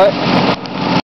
What?